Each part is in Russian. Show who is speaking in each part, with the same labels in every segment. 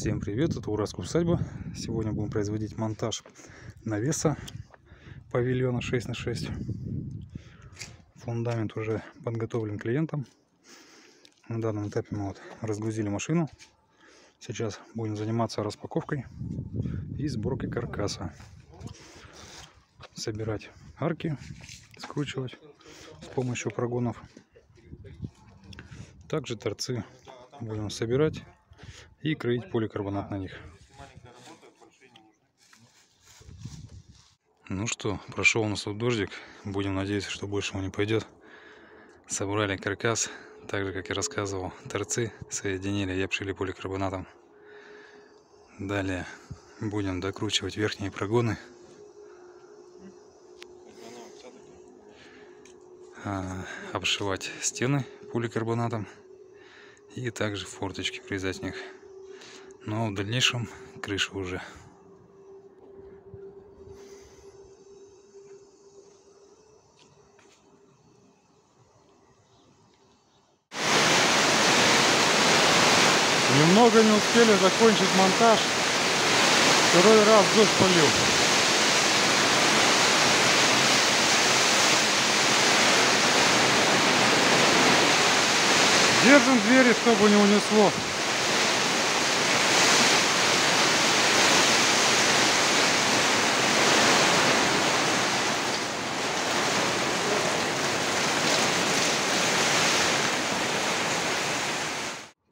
Speaker 1: Всем привет, это Уральская усадьба. Сегодня будем производить монтаж навеса павильона 6 на 6. Фундамент уже подготовлен клиентам. На данном этапе мы вот разгрузили машину. Сейчас будем заниматься распаковкой и сборкой каркаса. Собирать арки, скручивать с помощью прогонов. Также торцы будем собирать и кроить поликарбонат на них. Ну что, прошел у нас тут дождик. Будем надеяться, что больше он не пойдет. Собрали каркас, так же, как и рассказывал. Торцы соединили и обшили поликарбонатом. Далее будем докручивать верхние прогоны. А, обшивать стены поликарбонатом и также форточки врезать в них но в дальнейшем крыша уже Немного не успели закончить монтаж. Второй раз дождь полил. Держим двери, чтобы не унесло.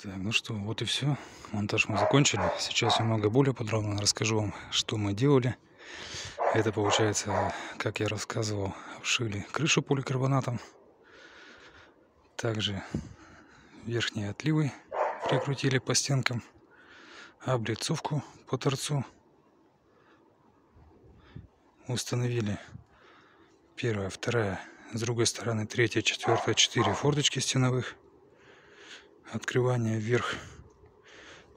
Speaker 1: Так, ну что, вот и все. Монтаж мы закончили. Сейчас немного более подробно расскажу вам, что мы делали. Это получается, как я рассказывал, обшили крышу поликарбонатом. Также верхние отливы прикрутили по стенкам. Облицовку по торцу. Установили первая, вторая, с другой стороны третья, четвертая, четыре форточки стеновых открывание вверх.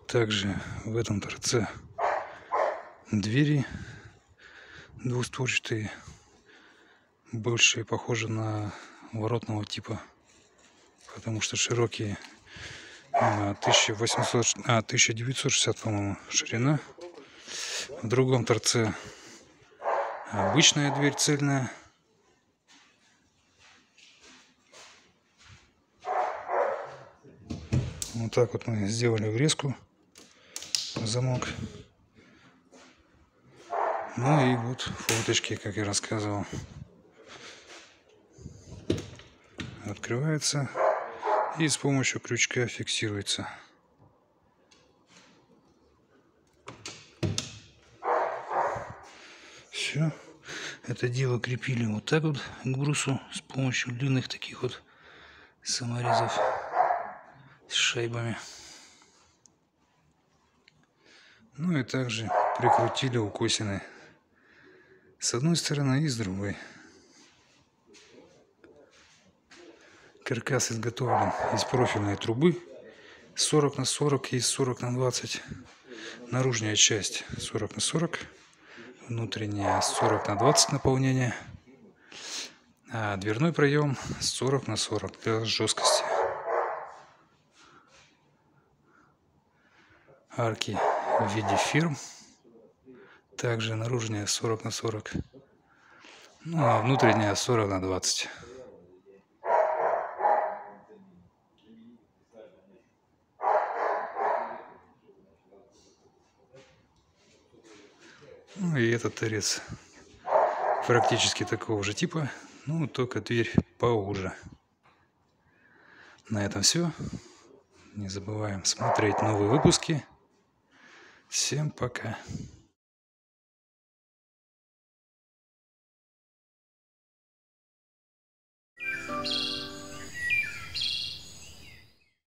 Speaker 1: Также в этом торце двери двустворчатые, больше похожи на воротного типа, потому что широкие 1800, а, 1960, по-моему, ширина. В другом торце обычная дверь цельная Вот так вот мы сделали врезку, замок. Ну и вот фоточки, как я рассказывал. Открывается и с помощью крючка фиксируется. Все. Это дело крепили вот так вот к брусу с помощью длинных таких вот саморезов с шайбами. Ну и также прикрутили укосины с одной стороны и с другой. Каркас изготовлен из профильной трубы 40 на 40 и 40 на 20. Наружная часть 40 на 40, внутренняя 40 на 20 наполнения, а дверной проем 40 на 40 для жесткости. арки в виде фирм. Также наружная 40 на 40. Ну а внутренняя 40 на 20. Ну и этот торец практически такого же типа, ну только дверь поуже. На этом все. Не забываем смотреть новые выпуски. Всем пока.